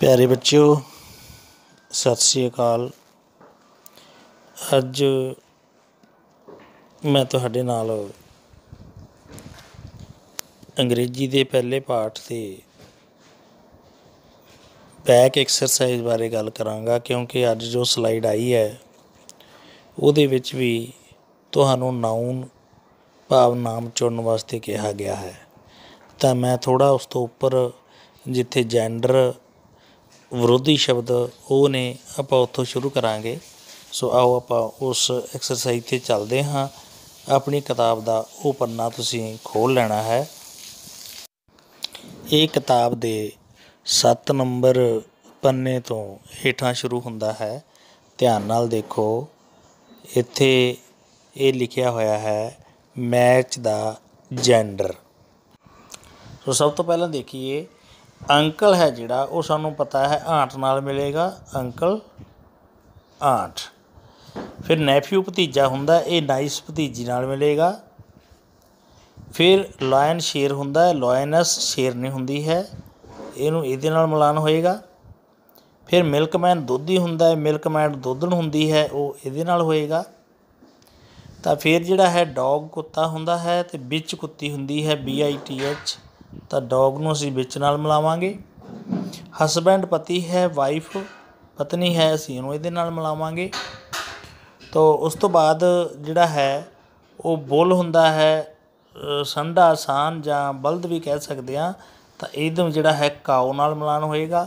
ਪਿਆਰੇ ਬੱਚਿਓ, ਸਤਿ ਸ੍ਰੀ ਅਕਾਲ। ਅੱਜ ਮੈਂ ਤੁਹਾਡੇ ਨਾਲ ਅੰਗਰੇਜ਼ੀ ਦੇ ਪਹਿਲੇ ਪਾਠ ਤੇ ਬੈਕ ਐਕਸਰਸਾਈਜ਼ ਬਾਰੇ ਗੱਲ ਕਰਾਂਗਾ, ਕਿਉਂਕਿ ਅੱਜ ਜੋ ਸਲਾਈਡ ਆਈ ਹੈ, ਉਹਦੇ ਵਿੱਚ ਵੀ ਤੁਹਾਨੂੰ ਨਾਉਨ ਭਾਵ ਨਾਮ ਚੁਣਨ ਵਾਸਤੇ ਕਿਹਾ ਗਿਆ ਹੈ। ਤਾਂ ਮੈਂ ਥੋੜਾ ਉਸ ਤੋਂ ਉੱਪਰ, ਜਿੱਥੇ ਜੈਂਡਰ ਵਿਰੋਧੀ ਸ਼ਬਦ ਉਹ ਨੇ ਆਪਾਂ ਉੱਥੋਂ ਸ਼ੁਰੂ ਕਰਾਂਗੇ। ਸੋ ਆਓ ਆਪਾਂ ਉਸ ਐਕਸਰਸਾਈਜ਼ ਤੇ ਚੱਲਦੇ ਹਾਂ। ਆਪਣੀ ਕਿਤਾਬ ਦਾ ਉਹ ਪੰਨਾ ਤੁਸੀਂ ਖੋਲ ਲੈਣਾ ਹੈ। ਇਹ ਕਿਤਾਬ ਦੇ 7 ਨੰਬਰ ਪੰਨੇ ਤੋਂ ਹੇਠਾਂ ਸ਼ੁਰੂ ਹੁੰਦਾ ਹੈ। ਧਿਆਨ ਨਾਲ ਦੇਖੋ, ਇੱਥੇ ਇਹ ਲਿਖਿਆ ਹੋਇਆ ਹੈ, ਮੈਚ ਦਾ ਜੈਂਡਰ ਸੋ ਸਭ ਤੋਂ ਪਹਿਲਾਂ ਦੇਖੀਏ ਅੰਕਲ ਹੈ ਜਿਹੜਾ, ਉਹ ਸਾਨੂੰ ਪਤਾ ਹੈ ਆਂਟ ਨਾਲ ਮਿਲੇਗਾ, ਅੰਕਲ ਆਂਟ। ਫਿਰ ਨੈਫਿਊ ਭਤੀਜਾ ਹੁੰਦਾ, ਇਹ ਨਾਈਸ ਭਤੀਜੀ ਨਾਲ ਮਿਲੇਗਾ। ਫਿਰ ਲਾਇਨ ਸ਼ੇਰ ਹੁੰਦਾ ਹੈ ਲਾਇਨਸ ਸ਼ੇਰਨੀ ਹੁੰਦੀ ਹੈ, ਇਹਨੂੰ ਇਹਦੇ ਨਾਲ ਮਿਲਾਨ ਹੋਏਗਾ। ਫਿਰ ਮਿਲਕਮੈਨ ਦੁੱਧੀ ਹੁੰਦਾ ਹੈ ਮਿਲਕਮੈਨ ਦੁੱਧਣ ਹੁੰਦੀ ਹੈ, ਉਹ ਇਹਦੇ ਨਾਲ ਹੋਏਗਾ। ਤਾਂ ਫਿਰ ਜਿਹੜਾ ਹੈ ਡੌਗ ਕੁੱਤਾ ਹੁੰਦਾ ਹੈ ਤੇ ਵਿੱਚ ਕੁੱਤੀ ਹੁੰਦੀ ਹੈ ਬੀ ਆਈ ਟੀ ਐਚ ਤਾਂ ਡੌਗ ਨੂੰ ਅਸੀਂ ਵਿੱਚ ਨਾਲ ਮਿਲਾਵਾਂਗੇ। ਹਸਬੈਂਡ ਪਤੀ ਹੈ ਵਾਈਫ ਪਤਨੀ ਹੈ, ਅਸੀਂ ਇਹਨੂੰ ਇਹਦੇ ਨਾਲ ਮਿਲਾਵਾਂਗੇ। ਤਾਂ ਉਸ ਤੋਂ ਬਾਅਦ ਜਿਹੜਾ ਹੈ, ਉਹ ਬੁੱਲ ਹੁੰਦਾ ਹੈ ਸੰਡਾ ਆਸਾਨ ਜਾਂ ਬਲਦ ਵੀ ਕਹਿ ਸਕਦੇ ਆ ਤਾਂ ਇਹਦੋਂ ਜਿਹੜਾ ਹੈ ਕਾਉ ਨਾਲ ਮਿਲਾਨ ਹੋਏਗਾ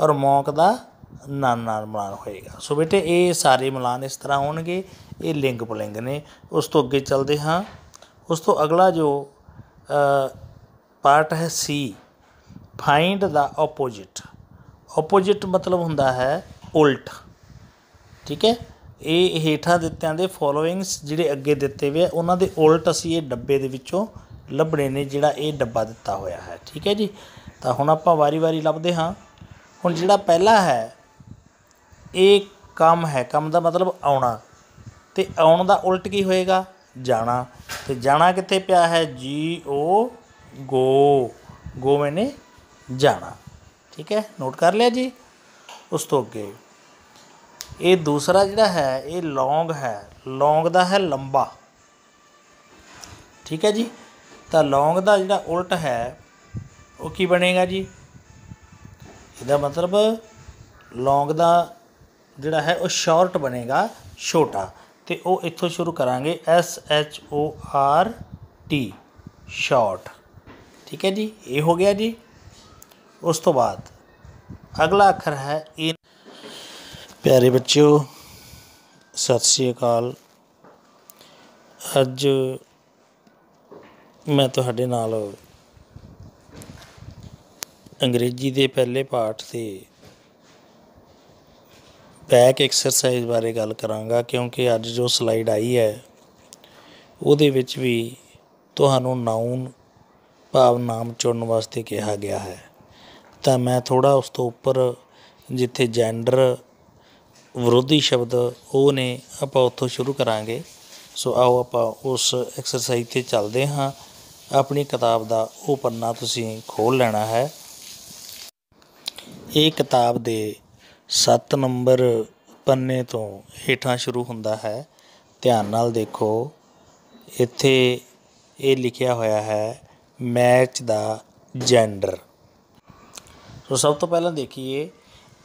ਔਰ ਮੌਕ ਦਾ ਨਾਨ ਨਾਲ ਮਿਲਾਨ ਹੋਏਗਾ। ਸੋ ਬੇਟੇ, ਇਹ ਸਾਰੇ ਮਿਲਾਨ ਇਸ ਤਰ੍ਹਾਂ ਹੋਣਗੇ, ਇਹ ਲਿੰਗ ਪੁਲਿੰਗ ਨੇ। ਉਸ ਤੋਂ ਅੱਗੇ ਚੱਲਦੇ ਹਾਂ। ਉਸ ਤੋਂ ਅਗਲਾ ਜੋ ਪਾਰਟ ਹੈ ਸੀ ਫਾਈਂਡ ਦਾ ਆਪੋਜਿਟ ਆਪੋਜਿਟ ਮਤਲਬ ਹੁੰਦਾ ਹੈ ਉਲਟ। ਠੀਕ ਹੈ? ਇਹ ਹੇਠਾਂ ਦਿੱਤਿਆਂ ਦੇ ਫੋਲੋਇੰਗਸ ਜਿਹੜੇ ਅੱਗੇ ਦਿੱਤੇ ਹੋਏ ਉਹਨਾਂ ਦੇ ਉਲਟ ਅਸੀਂ ਇਹ ਡੱਬੇ ਦੇ ਵਿੱਚੋਂ ਲੱਭਣੇ ਨੇ ਜਿਹੜਾ ਇਹ ਡੱਬਾ ਦਿੱਤਾ ਹੋਇਆ ਹੈ। ਠੀਕ ਹੈ ਜੀ? ਤਾਂ ਹੁਣ ਆਪਾਂ ਵਾਰੀ-ਵਾਰੀ ਲੱਭਦੇ ਹਾਂ। ਹੁਣ ਜਿਹੜਾ ਪਹਿਲਾ ਹੈ, ਇਹ ਕੰਮ ਹੈ, ਕੰਮ ਦਾ ਮਤਲਬ ਆਉਣਾ। ਤੇ ਆਉਣ ਦਾ ਉਲਟ ਕੀ ਹੋਏਗਾ? ਜਾਣਾ। ਤੇ ਜਾਣਾ ਕਿੱਥੇ ਪਿਆ ਹੈ? ਜੀ ਓ ਗੋ ਗੋ ਮੈਨੇ ਜਾਣਾ। ਠੀਕ ਹੈ? ਨੋਟ ਕਰ ਲਿਆ ਜੀ? ਉਸ ਤੋਂ ਅੱਗੇ। ਇਹ ਦੂਸਰਾ ਜਿਹੜਾ ਹੈ, ਇਹ ਲੌਂਗ ਹੈ। ਲੌਂਗ ਦਾ ਹੈ ਲੰਬਾ। ਠੀਕ ਹੈ ਜੀ? ਤਾਂ ਲੌਂਗ ਦਾ ਜਿਹੜਾ ਉਲਟ ਹੈ, ਉਹ ਕੀ ਬਣੇਗਾ ਜੀ? ਇਹਦਾ ਮਤਲਬ ਲੌਂਗ ਦਾ ਜਿਹੜਾ ਹੈ, ਉਹ ਸ਼ਾਰਟ ਬਣੇਗਾ, ਛੋਟਾ। ਤੇ ਉਹ ਇੱਥੋਂ ਸ਼ੁਰੂ ਕਰਾਂਗੇ S H O R T short. ਠੀਕ ਹੈ ਜੀ, ਇਹ ਹੋ ਗਿਆ ਜੀ। ਉਸ ਤੋਂ ਬਾਅਦ ਅਗਲਾ ਅੱਖਰ ਹੈ ਏ ਪਿਆਰੇ ਬੱਚਿਓ, ਸਤਿ ਸ੍ਰੀ ਅਕਾਲ। ਅੱਜ ਮੈਂ ਤੁਹਾਡੇ ਨਾਲ ਅੰਗਰੇਜ਼ੀ ਦੇ ਪਹਿਲੇ ਪਾਠ ਤੇ ਬੈਕ ਐਕਸਰਸਾਈਜ਼ ਬਾਰੇ ਗੱਲ ਕਰਾਂਗਾ, ਕਿਉਂਕਿ ਅੱਜ ਜੋ ਸਲਾਈਡ ਆਈ ਹੈ, ਉਹਦੇ ਵਿੱਚ ਵੀ ਤੁਹਾਨੂੰ ਨਾਉਨ ਭਾਵ ਨਾਮ ਚੁਣਨ ਵਾਸਤੇ ਕਿਹਾ ਗਿਆ ਹੈ। ਤਾਂ ਮੈਂ ਥੋੜ੍ਹਾ ਉਸ ਤੋਂ ਉੱਪਰ, ਜਿੱਥੇ ਜੈਂਡਰ ਵਿਰੋਧੀ ਸ਼ਬਦ ਉਹ ਨੇ, ਆਪਾਂ ਉੱਥੋਂ ਸ਼ੁਰੂ ਕਰਾਂਗੇ। ਸੋ ਆਓ ਆਪਾਂ ਉਸ ਐਕਸਰਸਾਈਜ਼ ਤੇ ਚੱਲਦੇ ਹਾਂ। ਆਪਣੀ ਕਿਤਾਬ ਦਾ ਉਹ ਪੰਨਾ ਤੁਸੀਂ ਖੋਲ ਲੈਣਾ ਹੈ। ਇਹ ਕਿਤਾਬ ਦੇ 7 ਨੰਬਰ ਪੰਨੇ ਤੋਂ ਹੇਠਾਂ ਸ਼ੁਰੂ ਹੁੰਦਾ ਹੈ। ਧਿਆਨ ਨਾਲ ਦੇਖੋ, ਇੱਥੇ ਇਹ ਲਿਖਿਆ ਹੋਇਆ ਹੈ ਮੈਚ ਦਾ ਜੈਂਡਰ ਸੋ ਸਭ ਤੋਂ ਪਹਿਲਾਂ ਦੇਖੀਏ,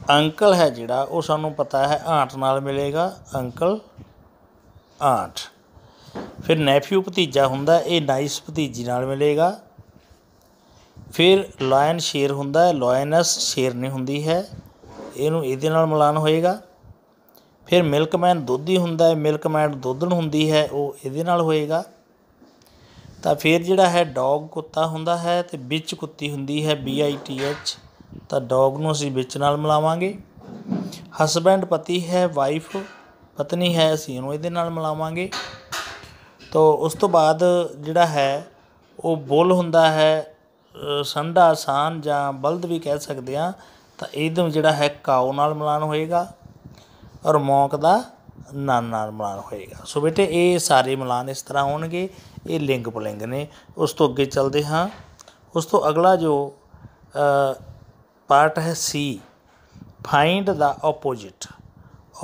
ਅੰਕਲ ਹੈ ਜਿਹੜਾ, ਉਹ ਸਾਨੂੰ ਪਤਾ ਹੈ ਆਂਟ ਨਾਲ ਮਿਲੇਗਾ, ਅੰਕਲ ਆਂਟ। ਫਿਰ ਨੈਫਿਊ ਭਤੀਜਾ ਹੁੰਦਾ, ਇਹ ਨਾਈਸ ਭਤੀਜੀ ਨਾਲ ਮਿਲੇਗਾ। ਫਿਰ ਲਾਇਨ ਸ਼ੇਰ ਹੁੰਦਾ ਹੈ ਲਾਇਨਸ ਸ਼ੇਰਨੀ ਹੁੰਦੀ ਹੈ, ਇਹਨੂੰ ਇਹਦੇ ਨਾਲ ਮਿਲਾਨ ਹੋਏਗਾ। ਫਿਰ ਮਿਲਕਮੈਨ ਦੁੱਧੀ ਹੁੰਦਾ ਹੈ ਮਿਲਕਮੈਨ ਦੁੱਧਣ ਹੁੰਦੀ ਹੈ, ਉਹ ਇਹਦੇ ਨਾਲ ਹੋਏਗਾ। ਤਾਂ ਫਿਰ ਜਿਹੜਾ ਹੈ ਡੌਗ ਕੁੱਤਾ ਹੁੰਦਾ ਹੈ ਅਤੇ ਵਿੱਚ ਕੁੱਤੀ ਹੁੰਦੀ ਹੈ ਬੀ ਆਈ ਟੀ ਐਚ ਤਾਂ ਡੌਗ ਨੂੰ ਅਸੀਂ ਵਿੱਚ ਨਾਲ ਮਿਲਾਵਾਂਗੇ। ਹਸਬੈਂਡ ਪਤੀ ਹੈ ਵਾਈਫ ਪਤਨੀ ਹੈ, ਅਸੀਂ ਇਹਨੂੰ ਇਹਦੇ ਨਾਲ ਮਿਲਾਵਾਂਗੇ। ਤਾਂ ਉਸ ਤੋਂ ਬਾਅਦ ਜਿਹੜਾ ਹੈ ਉਹ ਬੁੱਲ ਹੁੰਦਾ ਹੈ ਸੰਡਾ ਆਸਾਨ ਜਾਂ ਬਲਦ ਵੀ ਕਹਿ ਸਕਦੇ ਆ ਤਾਂ ਇਹਦੋਂ ਜਿਹੜਾ ਹੈ ਕਾਉ ਨਾਲ ਮਿਲਾਨ ਹੋਏਗਾ। ਔਰ ਮੌਕ ਦਾ ਨਾਨ ਨਾਲ ਮਿਲਾਨ ਹੋਏਗਾ। ਸੋ ਬੇਟੇ, ਇਹ ਸਾਰੇ ਮਿਲਾਨ ਇਸ ਤਰ੍ਹਾਂ ਹੋਣਗੇ। ਇਹ ਲਿੰਗ ਪੁਲਿੰਗ ਨੇ। ਉਸ ਤੋਂ ਅੱਗੇ ਚੱਲਦੇ ਹਾਂ। ਉਸ ਤੋਂ ਅਗਲਾ ਜੋ ਪਾਰਟ ਹੈ ਸੀ ਫਾਈਂਡ ਦਾ ਆਪੋਜਿਟ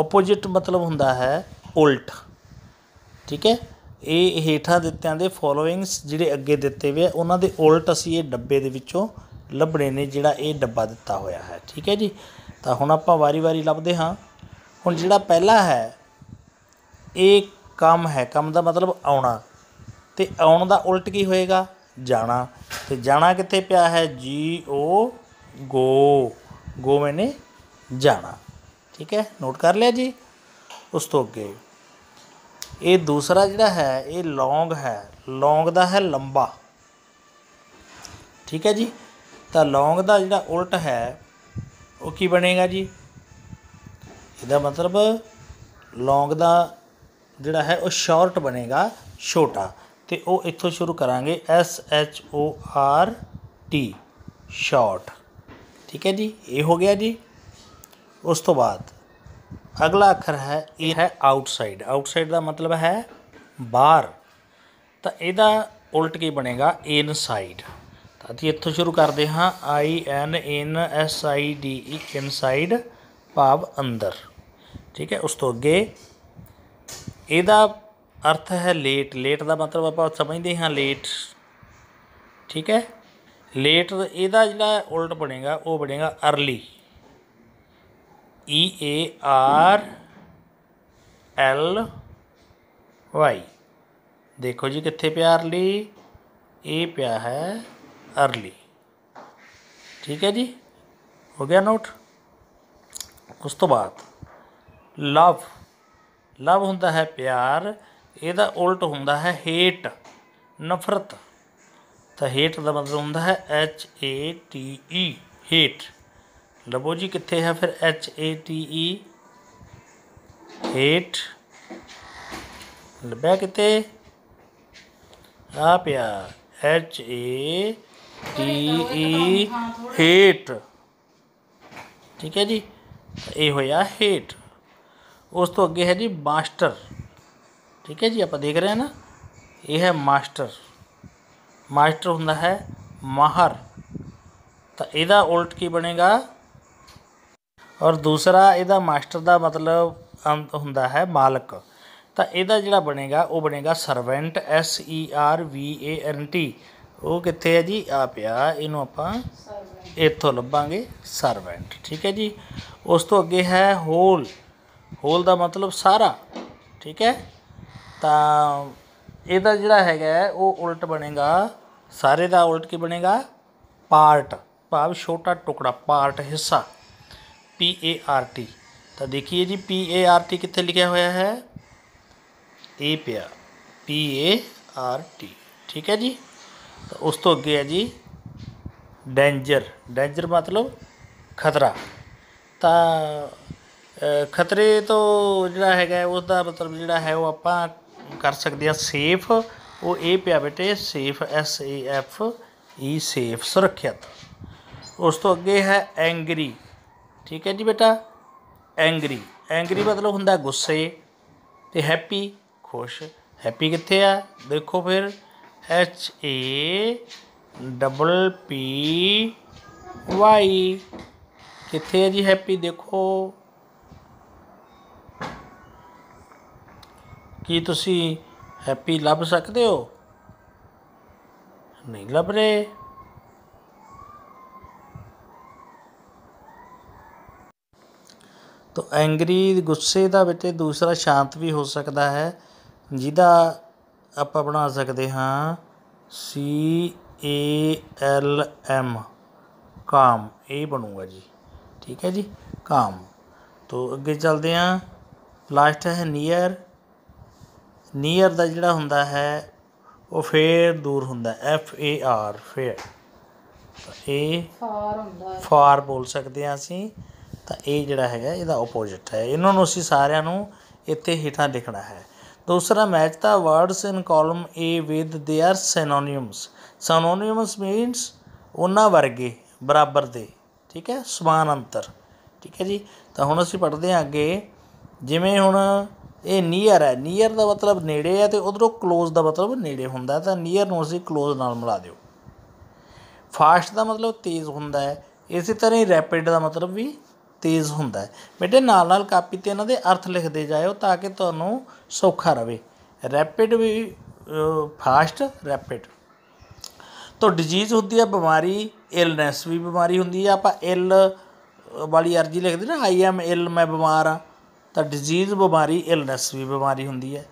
ਆਪੋਜਿਟ ਮਤਲਬ ਹੁੰਦਾ ਹੈ ਉਲਟ। ਠੀਕ ਹੈ? ਇਹ ਹੇਠਾਂ ਦਿੱਤਿਆਂ ਦੇ ਫੋਲੋਇੰਗਸ ਜਿਹੜੇ ਅੱਗੇ ਦਿੱਤੇ ਹੋਏ ਆ, ਉਹਨਾਂ ਦੇ ਉਲਟ ਅਸੀਂ ਇਹ ਡੱਬੇ ਦੇ ਵਿੱਚੋਂ ਲੱਭਣੇ ਨੇ, ਜਿਹੜਾ ਇਹ ਡੱਬਾ ਦਿੱਤਾ ਹੋਇਆ ਹੈ। ਠੀਕ ਹੈ ਜੀ? ਤਾਂ ਹੁਣ ਆਪਾਂ ਵਾਰੀ-ਵਾਰੀ ਲੱਭਦੇ ਹਾਂ। ਹੁਣ ਜਿਹੜਾ ਪਹਿਲਾ ਹੈ ਇਹ ਕੰਮ ਹੈ, ਕੰਮ ਦਾ ਮਤਲਬ ਆਉਣਾ। ਅਤੇ ਆਉਣ ਦਾ ਉਲਟ ਕੀ ਹੋਏਗਾ? ਜਾਣਾ। ਅਤੇ ਜਾਣਾ ਕਿੱਥੇ ਪਿਆ ਹੈ? ਜੀ ਓ ਗੋ। ਗੋ ਮੈਨੇ ਜਾਣਾ। ਠੀਕ ਹੈ? ਨੋਟ ਕਰ ਲਿਆ ਜੀ? ਉਸ ਤੋਂ ਅੱਗੇ। ਇਹ ਦੂਸਰਾ ਜਿਹੜਾ ਹੈ, ਇਹ ਲੌਂਗ ਹੈ। ਲੌਂਗ ਦਾ ਹੈ ਲੰਬਾ। ਠੀਕ ਹੈ ਜੀ? ਤਾਂ ਲੌਂਗ ਦਾ ਜਿਹੜਾ ਉਲਟ ਹੈ, ਉਹ ਕੀ ਬਣੇਗਾ ਜੀ? ਇਹਦਾ ਮਤਲਬ ਲੌਂਗ ਦਾ ਜਿਹੜਾ ਹੈ ਉਹ ਸ਼ਾਰਟ ਬਣੇਗਾ, ਛੋਟਾ। ਤੇ ਉਹ ਇੱਥੋਂ ਸ਼ੁਰੂ ਕਰਾਂਗੇ S H O R T short ਠੀਕ ਹੈ ਜੀ? ਇਹ ਹੋ ਗਿਆ ਜੀ। ਉਸ ਤੋਂ ਬਾਅਦ ਅਗਲਾ ਅੱਖਰ ਹੈ, ਇਹ ਹੈ ਆਊਟਸਾਈਡ ਆਊਟਸਾਈਡ ਦਾ ਮਤਲਬ ਹੈ ਬਾਹਰ। ਤਾਂ ਇਹਦਾ ਉਲਟ ਕੀ ਬਣੇਗਾ? ਇਨਸਾਈਡ ਤਾਂ ਅਸੀਂ ਇੱਥੋਂ ਸ਼ੁਰੂ ਕਰਦੇ ਹਾਂ। I N in S I D E inside ਭਾਵ ਅੰਦਰ। ਠੀਕ ਹੈ? ਉਸ ਤੋਂ ਅੱਗੇ ਇਹਦਾ ਅਰਥ ਹੈ ਲੇਟ ਲੇਟ ਦਾ ਮਤਲਬ ਆਪਾਂ ਸਮਝਦੇ ਹਾਂ ਲੇਟ ਠੀਕ ਹੈ? ਲੇਟ ਇਹਦਾ ਜਿਹੜਾ ਉਲਟ ਬਣੇਗਾ, ਉਹ ਬਣੇਗਾ early E A R L Y ਦੇਖੋ ਜੀ ਕਿੱਥੇ ਪਿਆ ਅਰਲੀ ਇਹ ਪਿਆ ਹੈ ਅਰਲੀ ਠੀਕ ਹੈ ਜੀ? ਹੋ ਗਿਆ ਨੋਟ ਉਸ ਤੋਂ ਬਾਅਦ ਲਵ ਲਵ ਹੁੰਦਾ ਹੈ ਪਿਆਰ, ਇਹਦਾ ਉਲਟ ਹੁੰਦਾ ਹੈ ਹੇਟ, ਨਫ਼ਰਤ। ਤਾਂ ਹੇਟ ਦਾ ਮਤਲਬ ਹੁੰਦਾ ਹੈ H A T E hate. ਲਵੋ ਜੀ ਕਿੱਥੇ ਹੈ ਫਿਰ H A T E hate. ਲੱਭਿਆ ਕਿਤੇ ਆ ਪਿਆ H A T E hate. ਠੀਕ ਹੈ ਜੀ? ਇਹ ਹੋਇਆ ਹੇਟ। ਉਸ ਤੋਂ ਅੱਗੇ ਹੈ ਜੀ ਮਾਸਟਰ। ਠੀਕ ਹੈ ਜੀ ਆਪਾਂ ਦੇਖ ਰਹੇ ਹਾਂ ਨਾ ਇਹ ਹੈ ਮਾਸਟਰ। ਮਾਸਟਰ ਹੁੰਦਾ ਹੈ ਮਾਹਰ। ਤਾਂ ਇਹਦਾ ਉਲਟ ਕੀ ਬਣੇਗਾ? ਔਰ ਦੂਸਰਾ ਇਹਦਾ ਮਾਸਟਰ ਦਾ ਮਤਲਬ ਅੰਤ ਹੁੰਦਾ ਹੈ ਮਾਲਕ। ਤਾਂ ਇਹਦਾ ਜਿਹੜਾ ਬਣੇਗਾ ਉਹ ਬਣੇਗਾ servant S E R V A N T ਉਹ ਕਿੱਥੇ ਹੈ ਜੀ? ਆ ਪਿਆ ਇਹਨੂੰ ਆਪਾਂ ਇੱਥੋਂ ਲੱਭਾਂਗੇ ਸਰਵੈਂਟ। ਠੀਕ ਹੈ ਜੀ ਉਸ ਤੋਂ ਅੱਗੇ ਹੈ ਹੋਲ। ਹੋਲ ਦਾ ਮਤਲਬ ਸਾਰਾ, ਠੀਕ ਹੈ? ਤਾਂ ਇਹਦਾ ਜਿਹੜਾ ਹੈਗਾ ਉਹ ਉਲਟ ਬਣੇਗਾ, ਸਾਰੇ ਦਾ ਉਲਟ ਕੀ ਬਣੇਗਾ? ਪਾਰਟ, ਭਾਵ ਛੋਟਾ ਟੁਕੜਾ, ਪਾਰਟ ਹਿੱਸਾ ਪੀ ਏ ਆਰ ਟੀ ਤਾਂ ਦੇਖੀਏ ਜੀ ਪੀ ਏ ਆਰ ਟੀ ਕਿੱਥੇ ਲਿਖਿਆ ਹੋਇਆ ਹੈ? ਇਹ ਪਿਆ ਪੀ ਏ ਆਰ ਟੀ ਠੀਕ ਹੈ ਜੀ? ਤਾਂ ਉਸ ਤੋਂ ਅੱਗੇ ਹੈ ਜੀ ਡੇਂਜਰ ਡੇਂਜਰ ਮਤਲਬ ਖਤਰਾ। ਤਾਂ ਖਤਰੇ ਤੋਂ ਜਿਹੜਾ ਹੈਗਾ ਉਸ ਦਾ ਮਤਲਬ ਜਿਹੜਾ ਹੈ ਉਹ ਆਪਾਂ ਕਰ ਸਕਦੇ ਹਾਂ ਸੇਫ ਉਹ ਇਹ ਪਿਆ ਬੇਟੇ safe S A F E safe ਸੁਰੱਖਿਅਤ। ਉਸ ਤੋਂ ਅੱਗੇ ਹੈ ਐਂਗਰੀ ਠੀਕ ਹੈ ਜੀ ਬੇਟਾ? ਐਂਗਰੀ ਐਂਗਰੀ ਮਤਲਬ ਹੁੰਦਾ ਗੁੱਸੇ ਤੇ ਹੈਪੀ ਖੁਸ਼। ਹੈਪੀ ਕਿੱਥੇ ਆ? ਦੇਖੋ ਫਿਰ। H A double P Y ਕਿੱਥੇ ਹੈ ਜੀ ਹੈਪੀ ਦੇਖੋ। ਕੀ ਤੁਸੀਂ ਹੈਪੀ ਲੱਭ ਸਕਦੇ ਹੋ? ਨਹੀਂ ਲੱਭ ਰਹੇ। ਤੋ ਐਂਗਰੀ ਗੁੱਸੇ ਦਾ ਵਿੱਚ ਦੂਸਰਾ ਸ਼ਾਂਤ ਵੀ ਹੋ ਸਕਦਾ ਹੈ, ਜਿਹਦਾ ਆਪਾਂ ਬਣਾ ਸਕਦੇ ਹਾਂ ਸੀ ਏ ਐਲ ਐਮ ਕਾਮ। ਇਹ ਬਣੂਗਾ ਜੀ। ਠੀਕ ਹੈ ਜੀ, ਕਾਮ। ਤੋ ਅੱਗੇ ਚੱਲਦੇ ਹਾਂ। ਲਾਸਟ ਹੈ ਨੀਅਰ ਨੀਅਰ ਦਾ ਜਿਹੜਾ ਹੁੰਦਾ ਹੈ ਉਹ ਫੇਰ ਦੂਰ ਹੁੰਦਾ ਐਫ ਏ ਆਰ ਫੇਰ ਇਹ ਫਾਰ ਹੁੰਦਾ ਹੈ ਫਾਰ ਬੋਲ ਸਕਦੇ ਹਾਂ ਅਸੀਂ ਤਾਂ ਇਹ ਜਿਹੜਾ ਹੈਗਾ ਇਹਦਾ ਆਪੋਜ਼ਿਟ ਹੈ ਇਹਨਾਂ ਨੂੰ ਅਸੀਂ ਸਾਰਿਆਂ ਨੂੰ ਇੱਥੇ ਹੇਠਾਂ ਲਿਖਣਾ ਹੈ ਦੂਸਰਾ match the words in column A with their synonyms synonyms means ਉਹਨਾਂ ਵਰਗੇ ਬਰਾਬਰ ਦੇ ਠੀਕ ਹੈ ਸਮਾਨ ਅੰਤਰ ਠੀਕ ਹੈ ਜੀ ਤਾਂ ਹੁਣ ਅਸੀਂ ਪੜ੍ਹਦੇ ਹਾਂ ਅੱਗੇ ਜਿਵੇਂ ਹੁਣ ਇਹ ਨੀਅਰ ਹੈ। ਨੀਅਰ ਦਾ ਮਤਲਬ ਨੇੜੇ ਹੈ ਤੇ ਉਧਰੋਂ ক্লোਜ਼ ਦਾ ਮਤਲਬ ਨੇੜੇ ਹੁੰਦਾ ਤਾਂ ਨੀਅਰ ਨੂੰ ਅਸੀਂ ক্লোਜ਼ ਨਾਲ ਮਿਲਾ ਦਿਓ। ਫਾਸਟ ਦਾ ਮਤਲਬ ਤੇਜ਼ ਹੁੰਦਾ ਹੈ। ਇਸੇ ਤਰ੍ਹਾਂ ਹੀ ਰੈਪਿਡ ਦਾ ਮਤਲਬ ਵੀ ਤੇਜ਼ ਹੁੰਦਾ ਹੈ। ਬੇਟੇ ਨਾਲ ਨਾਲ ਕਾਪੀ ਤੇ ਇਹਨਾਂ ਦੇ ਅਰਥ ਲਿਖਦੇ ਜਾਇਓ ਤਾਂ ਕਿ ਤੁਹਾਨੂੰ ਸੌਖਾ ਰਵੇ। ਰੈਪਿਡ ਵੀ ਫਾਸਟ ਰੈਪਿਡ ਤਾਂ ਡਿਜੀਜ਼ ਹੁੰਦੀ ਹੈ, ਬਿਮਾਰੀ ਇਲਨੈਸ ਵੀ ਬਿਮਾਰੀ ਹੁੰਦੀ ਹੈ। ਆਪਾਂ ਇਲ ਵਾਲੀ ਅਰਜੀ ਲਿਖਦੇ ਨਾ ਆਈ ਐਮ ਇਲ ਮੈਂ ਬਿਮਾਰ ਹਾਂ। ਤਾਂ ਡਿਜ਼ੀਜ਼ ਬਿਮਾਰੀ ਇਲਨੈਸ ਵੀ ਬਿਮਾਰੀ ਹੁੰਦੀ ਹੈ।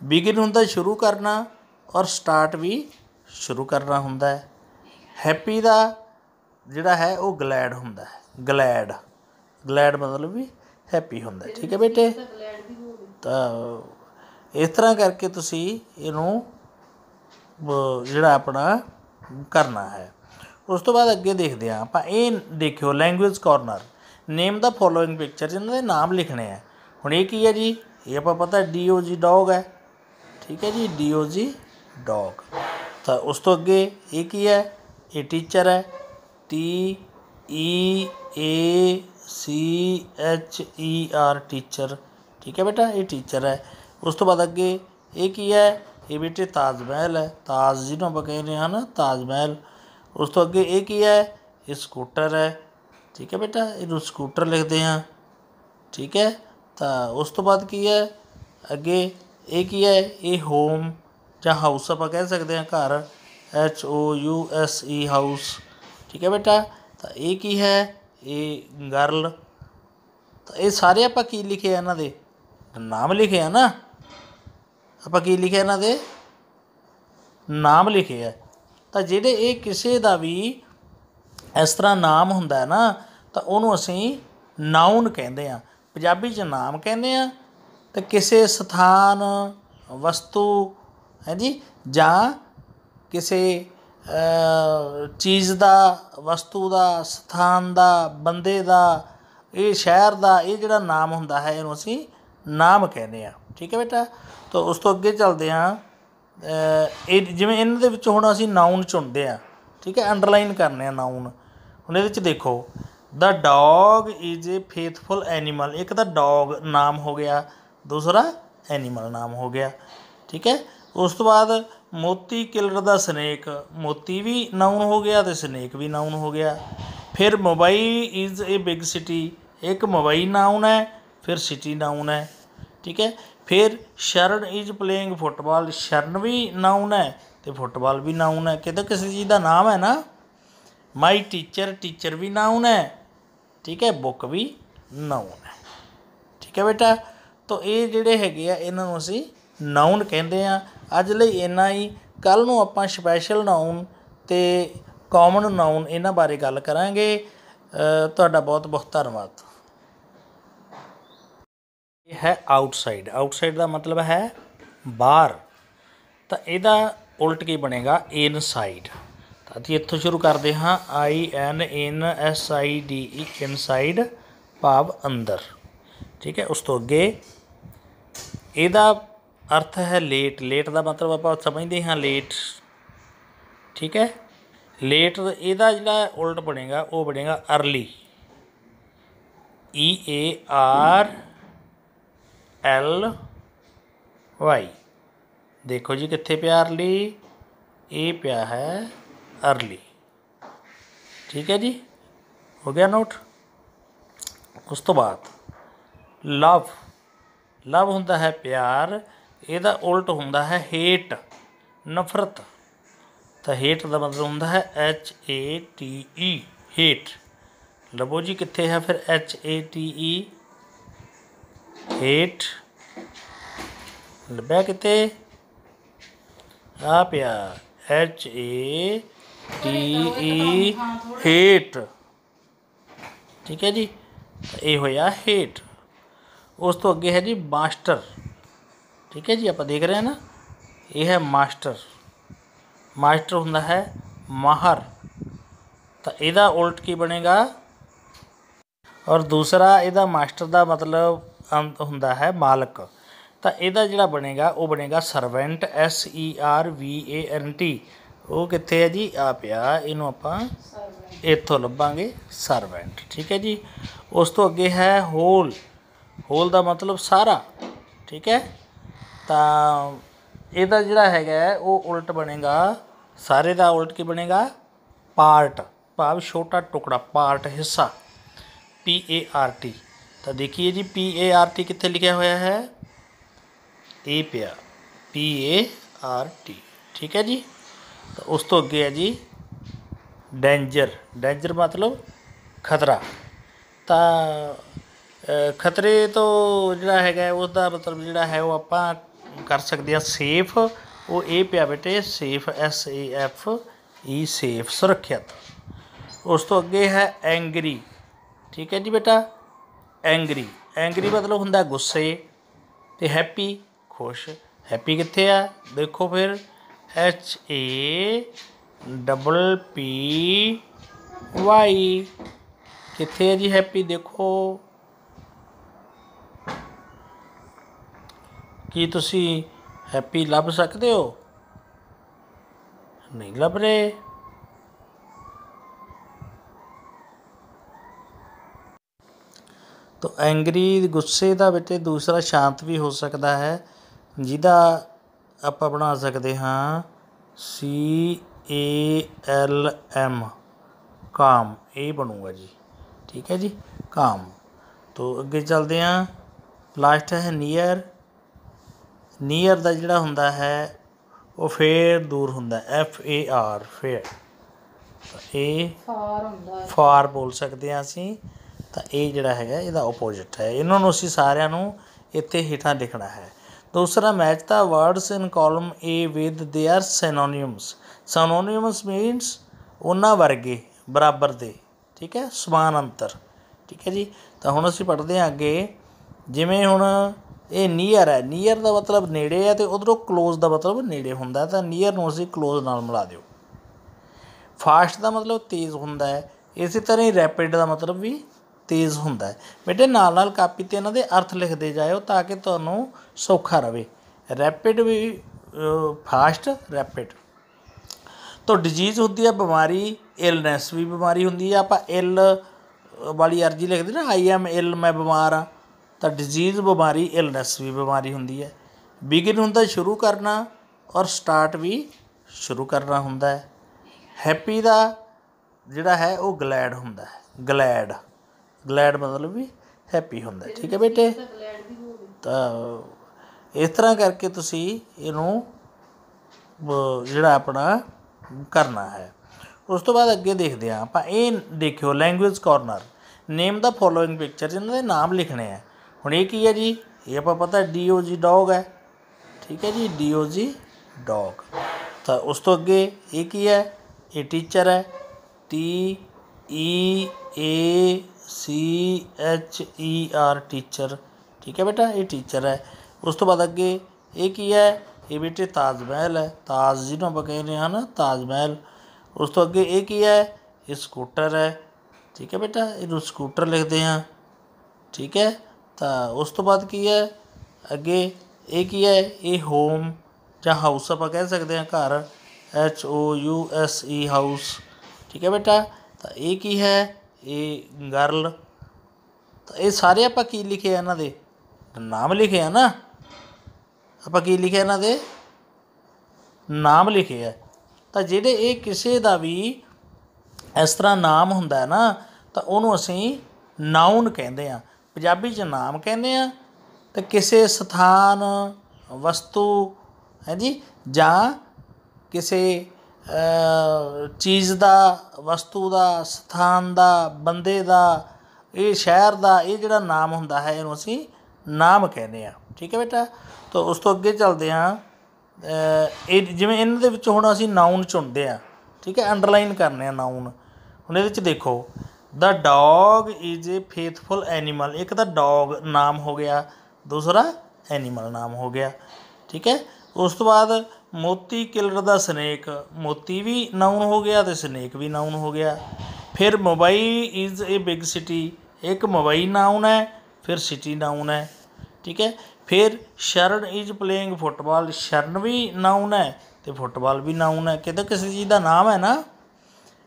ਬਿਗਿਨ ਹੁੰਦਾ ਸ਼ੁਰੂ ਕਰਨਾ ਔਰ ਸਟਾਰਟ ਵੀ ਸ਼ੁਰੂ ਕਰਨਾ ਹੁੰਦਾ ਹੈ। ਹੈਪੀ ਦਾ ਜਿਹੜਾ ਹੈ, ਉਹ ਗਲੈਡ ਹੁੰਦਾ ਹੈ। ਗਲੈਡ ਗਲੈਡ ਮਤਲਬ ਵੀ ਹੈਪੀ ਹੁੰਦਾ ਠੀਕ ਹੈ ਬੇਟੇ? ਤਾਂ ਇਸ ਤਰ੍ਹਾਂ ਕਰਕੇ ਤੁਸੀਂ ਇਹਨੂੰ ਜਿਹੜਾ ਆਪਣਾ ਕਰਨਾ ਹੈ। ਉਸ ਤੋਂ ਬਾਅਦ ਅੱਗੇ ਦੇਖਦੇ ਹਾਂ। ਆਪਾਂ ਇਹ ਦੇਖਿਓ language corner name the following picture ਜਿਹਨਾਂ ਦੇ ਨਾਮ ਲਿਖਣੇ ਆ ਹੁਣ ਇਹ ਕੀ ਹੈ ਜੀ? ਇਹ ਆਪਾਂ ਪਤਾ ਡੀ ਓ ਜੀ ਡੌਗ ਹੈ। ਠੀਕ ਹੈ ਜੀ ਡੀ ਓ ਜੀ ਡੌਗ ਤਾਂ ਉਸ ਤੋਂ ਅੱਗੇ ਇਹ ਕੀ ਹੈ? ਇਹ ਟੀਚਰ ਹੈ। T E A C H E R teacher ਠੀਕ ਹੈ ਬੇਟਾ, ਇਹ ਟੀਚਰ ਹੈ। ਉਸ ਤੋਂ ਬਾਅਦ ਅੱਗੇ ਇਹ ਕੀ ਹੈ? ਇਹ ਬੇਟੇ ਤਾਜ ਮਹਿਲ ਹੈ। ਤਾਜ ਜਿਹਨੂੰ ਆਪਾਂ ਕਹਿੰਦੇ ਹਾਂ ਨਾ, ਤਾਜ ਮਹਿਲ। ਉਸ ਤੋਂ ਅੱਗੇ ਇਹ ਕੀ ਹੈ? ਇਹ ਸਕੂਟਰ ਹੈ। ਠੀਕ ਹੈ ਬੇਟਾ, ਇਹਨੂੰ ਸਕੂਟਰ ਲਿਖਦੇ ਹਾਂ। ਠੀਕ ਹੈ। ਤਾਂ ਉਸ ਤੋਂ ਬਾਅਦ ਕੀ ਹੈ? ਅੱਗੇ ਇਹ ਕੀ ਹੈ? ਇਹ ਹੋਮ ਜਾਂ ਹਾਊਸ ਆਪਾਂ ਕਹਿ ਸਕਦੇ ਹਾਂ ਘਰ H O U S E house ਠੀਕ ਹੈ ਬੇਟਾ? ਤਾਂ ਇਹ ਕੀ ਹੈ? ਇਹ ਗਰਲ ਤਾਂ ਇਹ ਸਾਰੇ ਆਪਾਂ ਕੀ ਲਿਖੇ ਆ ਇਹਨਾਂ ਦੇ? ਨਾਮ ਲਿਖੇ ਆ ਨਾ? ਆਪਾਂ ਕੀ ਲਿਖਿਆ ਇਹਨਾਂ ਦੇ? ਨਾਮ ਲਿਖੇ ਆ। ਤਾਂ ਜਿਹੜੇ ਇਹ ਕਿਸੇ ਦਾ ਵੀ ਇਸ ਤਰ੍ਹਾਂ ਨਾਮ ਹੁੰਦਾ ਹੈ ਨਾ, ਤਾਂ ਉਹਨੂੰ ਅਸੀਂ ਨਾਉਨ ਕਹਿੰਦੇ ਆ ਪੰਜਾਬੀ 'ਚ ਨਾਮ ਕਹਿੰਦੇ ਆ ਤਾਂ ਕਿਸੇ ਸਥਾਨ, ਵਸਤੂ, ਹੈ ਜਾਂ ਕਿਸੇ ਚੀਜ਼ ਦਾ, ਵਸਤੂ ਦਾ, ਸਥਾਨ ਦਾ, ਬੰਦੇ ਦਾ, ਇਹ ਸ਼ਹਿਰ ਦਾ, ਇਹ ਜਿਹੜਾ ਨਾਮ ਹੁੰਦਾ ਹੈ, ਇਹਨੂੰ ਅਸੀਂ ਨਾਮ ਕਹਿੰਦੇ ਆ। ਠੀਕ ਹੈ ਬੇਟਾ? ਤਾਂ ਉਸ ਤੋਂ ਅੱਗੇ ਚੱਲਦੇ ਹਾਂ। ਇਹ ਜਿਵੇਂ ਇਹਨਾਂ ਦੇ ਵਿੱਚ ਹੁਣ ਅਸੀਂ ਨਾਉਨ ਚੁਣਦੇ ਆ ਠੀਕ ਹੈ ਅੰਡਰਲਾਈਨ ਕਰਨੇ ਆ ਨਾਉਨ ਹੁਣ ਇਹਦੇ ਵਿੱਚ ਦੇਖੋ। The dog is a faithful animal ਇੱਕ ਤਾਂ ਡੌਗ ਨਾਮ ਹੋ ਗਿਆ, ਦੂਸਰਾ ਐਨੀਮਲ ਨਾਮ ਹੋ ਗਿਆ, ਠੀਕ ਹੈ? ਉਸ ਤੋਂ ਬਾਅਦ ਮੋਤੀ ਕਿਲਰ ਦਾ ਸਨੇਕ ਮੋਤੀ ਵੀ ਨਾਉਨ ਹੋ ਗਿਆ ਤੇ ਸਨੇਕ ਵੀ ਨਾਉਨ ਹੋ ਗਿਆ। ਫਿਰ Mumbai is a big city ਇੱਕ ਮੁੰਬਈ ਨਾਉਨ ਹੈ, ਫਿਰ ਸਿਟੀ ਨਾਉਨ ਹੈ, ਠੀਕ ਹੈ? ਫਿਰ Sharan is playing football Sharan we noun ਹੈ ਤੇ ਫੁੱਟਬਾਲ ਵੀ ਨਾਉਨ ਹੈ। ਕਿਤੇ ਕਿਸੇ ਚੀਜ਼ ਦਾ ਨਾਮ ਹੈ ਨਾ? ਮਾਈ ਟੀਚਰ ਟੀਚਰ ਵੀ ਨਾਉਨ ਹੈ। ਠੀਕ ਹੈ ਬੁੱਕ ਵੀ ਨਾਉਨ ਹੈ। ਠੀਕ ਹੈ ਬੇਟਾ, ਤਾਂ ਇਹ ਜਿਹੜੇ ਹੈਗੇ ਆ, ਇਹਨਾਂ ਨੂੰ ਅਸੀਂ ਨਾਉਨ ਕਹਿੰਦੇ ਆ। ਅੱਜ ਲਈ ਇੰਨਾ ਹੀ। ਕੱਲ ਨੂੰ ਆਪਾਂ ਸਪੈਸ਼ਲ ਨਾਉਨ ਤੇ ਕਾਮਨ ਨਾਉਨ ਇਹਨਾਂ ਬਾਰੇ ਗੱਲ ਕਰਾਂਗੇ। ਤੁਹਾਡਾ ਬਹੁਤ ਬਹੁਤ ਧੰਨਵਾਦ। ਇਹ ਹੈ ਆਊਟਸਾਈਡ ਆਊਟਸਾਈਡ ਦਾ ਮਤਲਬ ਹੈ ਬਾਹਰ। ਤਾਂ ਇਹਦਾ ਉਲਟ ਕੀ ਬਣੇਗਾ? ਇਨਸਾਈਡ ਅਸੀਂ ਇੱਥੋਂ ਸ਼ੁਰੂ ਕਰਦੇ ਹਾਂ। I N in S I D E inside ਭਾਵ ਅੰਦਰ। ਠੀਕ ਹੈ, ਉਸ ਤੋਂ ਅੱਗੇ। ਇਹਦਾ ਅਰਥ ਹੈ ਲੇਟ ਲੇਟ ਦਾ ਮਤਲਬ ਆਪਾਂ ਸਮਝਦੇ ਹਾਂ ਲੇਟ ਠੀਕ ਹੈ ਲੇਟ ਇਹਦਾ ਜਿਹੜਾ ਉਲਟ ਬਣੇਗਾ, ਉਹ ਬਣੇਗਾ early E A R L Y ਦੇਖੋ ਜੀ ਕਿੱਥੇ ਪਿਆ ਅਰਲੀ ਇਹ ਪਿਆ ਹੈ ਅਰਲੀ ਠੀਕ ਹੈ ਜੀ? ਹੋ ਗਿਆ ਨੋਟ ਉਸ ਤੋਂ ਬਾਅਦ ਲਵ ਲਵ ਹੁੰਦਾ ਹੈ ਪਿਆਰ, ਇਹਦਾ ਉਲਟ ਹੁੰਦਾ ਹੈ ਹੇਟ ਨਫ਼ਰਤ. ਤਾਂ ਹੇਟ ਦਾ ਮਤਲਬ ਹੁੰਦਾ ਹੈ H A T E hate ਲਵੋ ਜੀ ਕਿੱਥੇ ਹੈ ਫਿਰ H A T E hate ਲੱਭਿਆ ਕਿਤੇ ਆ ਪਿਆ H A T E hate ਠੀਕ ਹੈ ਜੀ? ਇਹ ਹੋਇਆ ਹੇਟ ਉਸ ਤੋਂ ਅੱਗੇ ਹੈ ਜੀ ਮਾਸਟਰ। ਠੀਕ ਹੈ ਜੀ? ਆਪਾਂ ਦੇਖ ਰਹੇ ਹਾਂ ਨਾ। ਇਹ ਹੈ ਮਾਸਟਰ। ਮਾਸਟਰ ਹੁੰਦਾ ਹੈ ਮਾਹਰ। ਤਾਂ ਇਹਦਾ ਉਲਟ ਕੀ ਬਣੇਗਾ? ਔਰ ਦੂਸਰਾ ਇਹਦਾ ਮਾਸਟਰ ਦਾ ਮਤਲਬ ਅੰਤ ਹੁੰਦਾ ਹੈ ਮਾਲਕ। ਤਾਂ ਇਹਦਾ ਜਿਹੜਾ ਬਣੇਗਾ ਉਹ ਬਣੇਗਾ servant S E R V A N T ਉਹ ਕਿੱਥੇ ਹੈ ਜੀ? ਆ ਪਿਆ ਇਹਨੂੰ ਆਪਾਂ ਇੱਥੋਂ ਲੱਭਾਂਗੇ ਸਰਵੈਂਟ, ਠੀਕ ਹੈ ਜੀ? ਉਸ ਤੋਂ ਅੱਗੇ ਹੈ ਹੋਲ ਹੋਲ ਦਾ ਮਤਲਬ ਸਾਰਾ, ਠੀਕ ਹੈ? ਤਾਂ ਇਹਦਾ ਜਿਹੜਾ ਹੈਗਾ ਉਹ ਉਲਟ ਬਣੇਗਾ, ਸਾਰੇ ਦਾ ਉਲਟ ਕੀ ਬਣੇਗਾ? ਪਾਰਟ, ਭਾਵ ਛੋਟਾ ਟੁਕੜਾ, ਪਾਰਟ ਹਿੱਸਾ ਪੀ ਏ ਆਰ ਟੀ ਤਾਂ ਦੇਖੀਏ ਜੀ ਪੀ ਏ ਆਰ ਟੀ ਕਿੱਥੇ ਲਿਖਿਆ ਹੋਇਆ ਹੈ? ਇਹ ਪਿਆ ਪੀ ਏ ਆਰ ਟੀ ਠੀਕ ਹੈ ਜੀ? ਉਸ ਤੋਂ ਅੱਗੇ ਹੈ ਜੀ ਡੈਂਜਰ ਡੈਂਜਰ ਮਤਲਬ ਖਤਰਾ। ਤਾਂ ਖਤਰੇ ਤੋਂ ਜਿਹੜਾ ਹੈਗਾ ਉਸ ਦਾ ਮਤਲਬ ਜਿਹੜਾ ਹੈ, ਉਹ ਆਪਾਂ ਕਰ ਸਕਦੇ ਹਾਂ ਸੇਫ ਉਹ ਇਹ ਪਿਆ ਬੇਟੇ safe S A F E safe ਸੁਰੱਖਿਅਤ। ਉਸ ਤੋਂ ਅੱਗੇ ਹੈ ਐਂਗਰੀ ਠੀਕ ਹੈ ਜੀ ਬੇਟਾ? ਐਂਗਰੀ ਐਂਗਰੀ ਮਤਲਬ ਹੁੰਦਾ ਗੁੱਸੇ ਤੇ ਹੈਪੀ ਖੁਸ਼। ਹੈਪੀ ਕਿੱਥੇ ਆ? ਦੇਖੋ ਫਿਰ H A double P Y ਕਿੱਥੇ ਹੈ ਜੀ ਹੈਪੀ? ਦੇਖੋ। ਕੀ ਤੁਸੀਂ ਹੈਪੀ ਲੱਭ ਸਕਦੇ ਹੋ? ਨਹੀਂ ਲੱਭ ਰਹੇ। ਤੋ ਐਂਗਰੀ ਗੁੱਸੇ ਦਾ ਬੇਟੇ ਦੂਸਰਾ ਸ਼ਾਂਤ ਵੀ ਹੋ ਸਕਦਾ ਹੈ, ਜਿਹਦਾ ਆਪਾਂ ਬਣਾ ਸਕਦੇ ਹਾਂ ਸੀ ਏ ਐਲ ਐਮ ਕਾਮ ਇਹ ਬਣੂਗਾ ਜੀ। ਠੀਕ ਹੈ ਜੀ? ਕਾਮ। ਤੋ ਅੱਗੇ ਚੱਲਦੇ ਹਾਂ। ਲਾਸਟ ਹੈ ਨੀਅਰ ਨੀਅਰ ਦਾ ਜਿਹੜਾ ਹੁੰਦਾ ਹੈ ਉਹ ਫੇਰ ਦੂਰ ਹੁੰਦਾ ਐਫ ਏ ਆਰ ਫੇਰ। ਇਹ ਫਾਰ ਹੁੰਦਾ ਫਾਰ ਬੋਲ ਸਕਦੇ ਹਾਂ ਅਸੀਂ। ਤਾਂ ਇਹ ਜਿਹੜਾ ਹੈਗਾ ਇਹਦਾ ਆਪੋਜ਼ਿਟ ਹੈ। ਇਹਨਾਂ ਨੂੰ ਅਸੀਂ ਸਾਰਿਆਂ ਨੂੰ ਇੱਥੇ ਹੇਠਾਂ ਲਿਖਣਾ ਹੈ। दूसरा match the words in column A with their synonyms synonyms means ਉਹਨਾਂ ਵਰਗੇ, ਬਰਾਬਰ ਦੇ, ਠੀਕ ਹੈ? ਸਮਾਨ ਅੰਤਰ ਠੀਕ ਹੈ ਜੀ? ਤਾਂ ਹੁਣ ਅਸੀਂ ਪੜ੍ਹਦੇ ਹਾਂ ਅੱਗੇ। ਜਿਵੇਂ ਹੁਣ ਇਹ ਨੀਅਰ ਹੈ ਨੀਅਰ ਦਾ ਮਤਲਬ ਨੇੜੇ ਹੈ ਤੇ ਉਧਰੋਂ ক্লোਜ਼ ਦਾ ਮਤਲਬ ਨੇੜੇ ਹੁੰਦਾ ਤਾਂ ਨੀਅਰ ਨੂੰ ਅਸੀਂ ক্লোਜ਼ ਨਾਲ ਮਿਲਾ ਦਿਓ। ਫਾਸਟ ਦਾ ਮਤਲਬ ਤੇਜ਼ ਹੁੰਦਾ ਹੈ। ਇਸੇ ਤਰ੍ਹਾਂ ਹੀ ਰੈਪਿਡ ਦਾ ਮਤਲਬ ਵੀ ਤੇਜ਼ ਹੁੰਦਾ ਬੇਟੇ, ਨਾਲ ਨਾਲ ਕਾਪੀ ਤੇ ਇਹਨਾਂ ਦੇ ਅਰਥ ਲਿਖਦੇ ਜਾਇਓ ਤਾਂ ਕਿ ਤੁਹਾਨੂੰ ਸੌਖਾ ਰਵੇ। ਰੈਪਿਡ ਵੀ ਫਾਸਟ ਰੈਪਿਡ ਤੋਂ ਡਿਜ਼ੀਜ਼ ਹੁੰਦੀ ਹੈ, ਬਿਮਾਰੀ ਇਲਨੈਸ ਵੀ ਬਿਮਾਰੀ ਹੁੰਦੀ ਹੈ। ਆਪਾਂ ਇਲ ਵਾਲੀ ਅਰਜੀ ਲਿਖਦੇ ਨਾ ਆਈ ਐਮ ਇਲ ਮੈਂ ਬਿਮਾਰ ਆ ਤਾਂ ਡਿਜ਼ੀਜ਼ ਬਿਮਾਰੀ ਇਲਨੈਸ ਵੀ ਬਿਮਾਰੀ ਹੁੰਦੀ ਹੈ। ਬਿਗਿਨ ਹੁੰਦਾ ਸ਼ੁਰੂ ਕਰਨਾ ਔਰ ਸਟਾਰਟ ਵੀ ਸ਼ੁਰੂ ਕਰਨਾ ਹੁੰਦਾ ਹੈ। ਹੈਪੀ ਦਾ ਜਿਹੜਾ ਹੈ, ਉਹ ਗਲੈਡ ਹੁੰਦਾ ਹੈ। ਗਲੈਡ ਗਲੈਡ ਮਤਲਬ ਵੀ ਹੈਪੀ ਹੁੰਦਾ, ਠੀਕ ਹੈ ਬੇਟੇ? ਤਾਂ ਇਸ ਤਰ੍ਹਾਂ ਕਰਕੇ ਤੁਸੀਂ ਇਹਨੂੰ ਜਿਹੜਾ ਆਪਣਾ ਕਰਨਾ ਹੈ। ਉਸ ਤੋਂ ਬਾਅਦ ਅੱਗੇ ਦੇਖਦੇ ਹਾਂ, ਆਪਾਂ ਇਹ ਦੇਖਿਓ language corner name the following picture ਜਿਹਨਾਂ ਦੇ ਨਾਮ ਲਿਖਣੇ ਆ। ਹੁਣ ਇਹ ਕੀ ਹੈ ਜੀ? ਇਹ ਆਪਾਂ ਪਤਾ ਡੀ ਓ ਜੀ ਡੌਗ ਹੈ, ਠੀਕ ਹੈ ਜੀ? ਡੀ ਓ ਜੀ ਡੌਗ ਤਾਂ ਉਸ ਤੋਂ ਅੱਗੇ ਇਹ ਕੀ ਹੈ? ਇਹ ਟੀਚਰ ਹੈ। T E A C H E R teacher ਠੀਕ ਹੈ ਬੇਟਾ, ਇਹ ਟੀਚਰ ਹੈ। ਉਸ ਤੋਂ ਬਾਅਦ ਅੱਗੇ ਇਹ ਕੀ ਹੈ? ਇਹ ਬੇਟੇ ਤਾਜ ਮਹਿਲ ਹੈ। ਤਾਜ ਜਿਹਨੂੰ ਆਪਾਂ ਕਹਿੰਦੇ ਹਾਂ ਨਾ, ਤਾਜ ਮਹਿਲ। ਉਸ ਤੋਂ ਅੱਗੇ ਇਹ ਕੀ ਹੈ? ਇਹ ਸਕੂਟਰ ਹੈ। ਠੀਕ ਹੈ ਬੇਟਾ, ਇਹਨੂੰ ਸਕੂਟਰ ਲਿਖਦੇ ਹਾਂ। ਠੀਕ ਹੈ, ਤਾਂ ਉਸ ਤੋਂ ਬਾਅਦ ਕੀ ਹੈ? ਅੱਗੇ ਇਹ ਕੀ ਹੈ? ਇਹ ਹੋਮ ਜਾਂ ਹਾਊਸ ਆਪਾਂ ਕਹਿ ਸਕਦੇ ਹਾਂ ਘਰ। H O U S E house ਠੀਕ ਹੈ ਬੇਟਾ, ਤਾਂ ਇਹ ਕੀ ਹੈ? ਇਹ ਗਰਲ, ਤਾਂ ਇਹ ਸਾਰੇ ਆਪਾਂ ਕੀ ਲਿਖੇ ਆ ਇਹਨਾਂ ਦੇ? ਨਾਮ ਲਿਖੇ ਆ ਨਾ। ਆਪਾਂ ਕੀ ਲਿਖਿਆ ਇਹਨਾਂ ਦੇ? ਨਾਮ ਲਿਖੇ ਆ। ਤਾਂ ਜਿਹੜੇ ਇਹ ਕਿਸੇ ਦਾ ਵੀ ਇਸ ਤਰ੍ਹਾਂ ਨਾਮ ਹੁੰਦਾ ਹੈ ਨਾ, ਤਾਂ ਉਹਨੂੰ ਅਸੀਂ ਨਾਉਨ ਕਹਿੰਦੇ ਆ। ਪੰਜਾਬੀ 'ਚ ਨਾਮ ਕਹਿੰਦੇ ਆ, ਤੇ ਕਿਸੇ ਸਥਾਨ, ਵਸਤੂ, ਹੈ ਜੀ, ਜਾਂ ਕਿਸੇ ਚੀਜ਼ ਦਾ, ਵਸਤੂ ਦਾ, ਸਥਾਨ ਦਾ, ਬੰਦੇ ਦਾ, ਇਹ ਸ਼ਹਿਰ ਦਾ, ਇਹ ਜਿਹੜਾ ਨਾਮ ਹੁੰਦਾ ਹੈ, ਇਹਨੂੰ ਅਸੀਂ ਨਾਮ ਕਹਿੰਦੇ ਆ ਠੀਕ ਹੈ ਬੇਟਾ? ਤਾਂ ਉਸ ਤੋਂ ਅੱਗੇ ਚੱਲਦੇ ਹਾਂ। ਇਹ ਜਿਵੇਂ ਇਹਨਾਂ ਦੇ ਵਿੱਚ ਹੁਣ ਅਸੀਂ ਨਾਉਨ ਚੁਣਦੇ ਆ ਠੀਕ ਹੈ? ਅੰਡਰਲਾਈਨ ਕਰਨੇ ਆ ਨਾਉਨ ਹੁਣ ਇਹਦੇ ਵਿੱਚ ਦੇਖੋ। The dog is a faithful animal ਇੱਕ ਤਾਂ ਡੌਗ ਨਾਮ ਹੋ ਗਿਆ। ਦੂਸਰਾ ਐਨੀਮਲ ਨਾਮ ਹੋ ਗਿਆ। ਠੀਕ ਹੈ? ਉਸ ਤੋਂ ਬਾਅਦ ਮੋਤੀ ਕਿਲਰ ਦਾ ਸਨੇਕ, ਮੋਤੀ ਵੀ ਨਾਉਨ ਹੋ ਗਿਆ ਅਤੇ ਸਨੇਕ ਵੀ ਨਾਊਨ ਹੋ ਗਿਆ। ਫਿਰ Mumbai is a big city ਇੱਕ ਮੁੰਬਈ ਨਾਊਨ ਹੈ, ਫਿਰ ਸਿਟੀ ਨਾਉਨ ਹੈ, ਠੀਕ ਹੈ? ਫਿਰ Sharan is playing football Sharan we noun ਹੈ ਤੇ ਫੁੱਟਬਾਲ ਵੀ ਨਾਉਨ ਹੈ। ਕਿਤੇ ਕਿਸੇ ਚੀਜ਼ ਦਾ ਨਾਮ ਹੈ ਨਾ?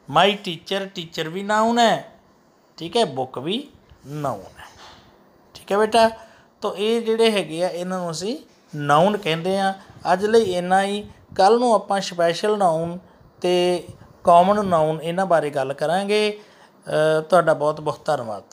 ਮਾਈ ਟੀਚਰ ਟੀਚਰ ਵੀ ਨਾਊਨ ਹੈ, ਠੀਕ ਹੈ? ਬੁੱਕ ਵੀ ਨਾਉਨ ਹੈ। ਠੀਕ ਹੈ ਬੇਟਾ? ਤਾਂ ਇਹ ਜਿਹੜੇ ਹੈਗੇ ਆ, ਇਹਨਾਂ ਨੂੰ ਅਸੀਂ ਨਾਉਨ ਕਹਿੰਦੇ ਆ। ਅੱਜ ਲਈ ਇੰਨਾ ਹੀ। ਕੱਲ ਨੂੰ ਆਪਾਂ ਸਪੈਸ਼ਲ ਨਾਉਨ ਤੇ ਕਾਮਨ ਨਾਊਨ ਇਹਨਾਂ ਬਾਰੇ ਗੱਲ ਕਰਾਂਗੇ। ਤੁਹਾਡਾ ਬਹੁਤ ਬਹੁਤ ਧੰਨਵਾਦ।